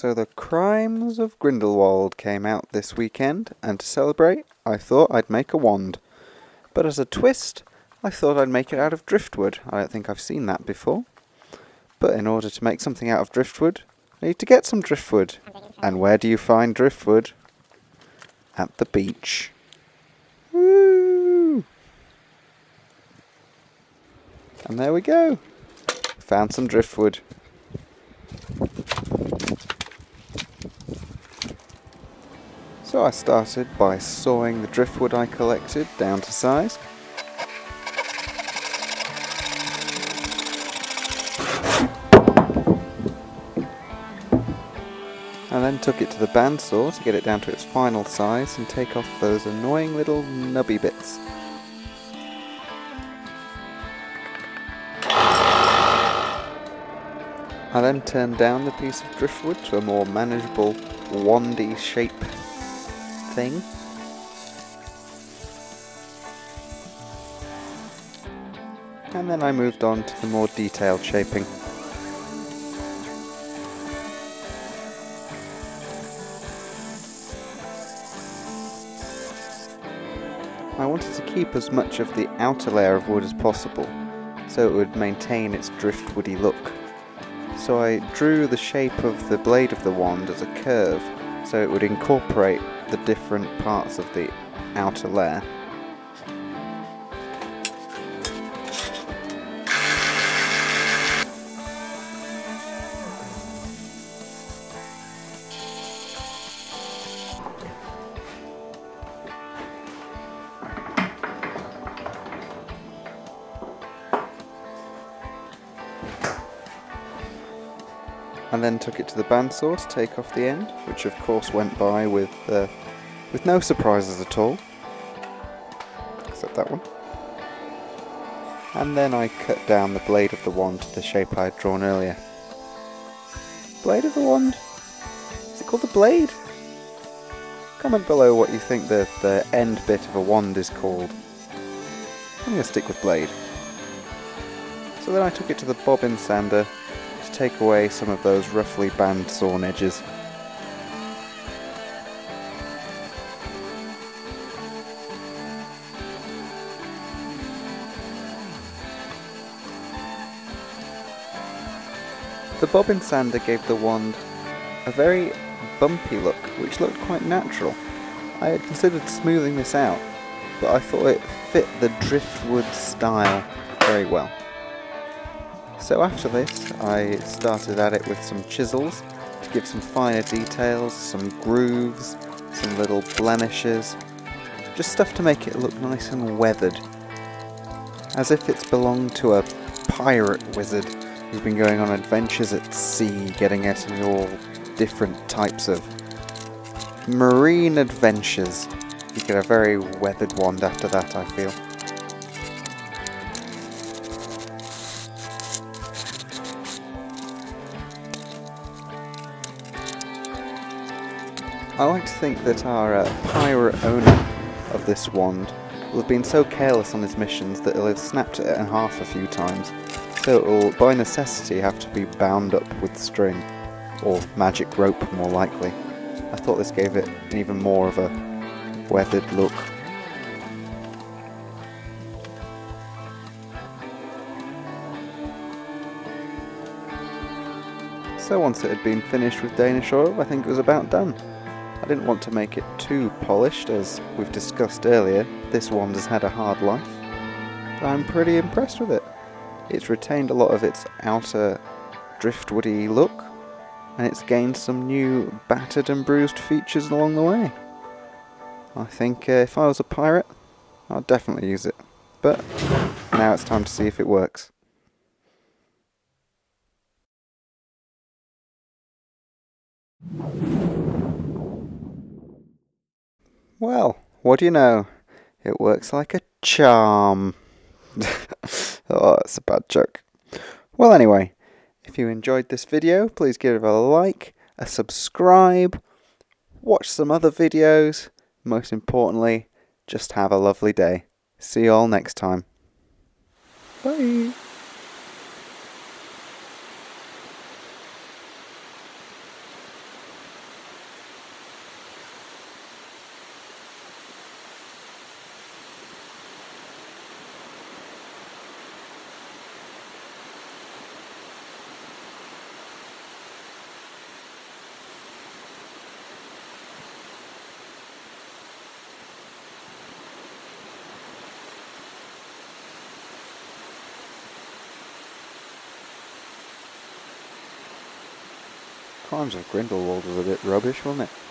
So the Crimes of Grindelwald came out this weekend, and to celebrate, I thought I'd make a wand. But as a twist, I thought I'd make it out of driftwood. I don't think I've seen that before. But in order to make something out of driftwood, I need to get some driftwood. And where do you find driftwood? At the beach. Woo! And there we go. Found some driftwood. So I started by sawing the driftwood I collected down to size. I then took it to the bandsaw to get it down to its final size and take off those annoying little nubby bits. I then turned down the piece of driftwood to a more manageable wandy shape thing. And then I moved on to the more detailed shaping. I wanted to keep as much of the outer layer of wood as possible, so it would maintain its driftwoody look. So I drew the shape of the blade of the wand as a curve, so it would incorporate the different parts of the outer layer. And then took it to the bandsaw to take off the end, which of course went by with uh, with no surprises at all, except that one. And then I cut down the blade of the wand to the shape I had drawn earlier. Blade of the wand? Is it called the blade? Comment below what you think the, the end bit of a wand is called. I'm going to stick with blade. So then I took it to the bobbin sander take away some of those roughly band sawn edges. The bobbin sander gave the wand a very bumpy look, which looked quite natural. I had considered smoothing this out, but I thought it fit the driftwood style very well. So after this, I started at it with some chisels to give some finer details, some grooves, some little blemishes, just stuff to make it look nice and weathered, as if it's belonged to a pirate wizard who's been going on adventures at sea, getting into all different types of marine adventures. You get a very weathered wand after that, I feel. I like to think that our uh, pirate owner of this wand will have been so careless on his missions that he'll have snapped it in half a few times, so it will by necessity have to be bound up with string, or magic rope more likely. I thought this gave it an even more of a weathered look. So once it had been finished with Danish oil, I think it was about done. I didn't want to make it too polished, as we've discussed earlier, this wand has had a hard life. But I'm pretty impressed with it. It's retained a lot of its outer driftwoody look, and it's gained some new battered and bruised features along the way. I think uh, if I was a pirate, I'd definitely use it. But now it's time to see if it works. Well, what do you know? It works like a charm. oh, that's a bad joke. Well, anyway, if you enjoyed this video, please give it a like, a subscribe, watch some other videos. Most importantly, just have a lovely day. See you all next time. Bye. Crimes of Grindelwald was a bit rubbish, wasn't it?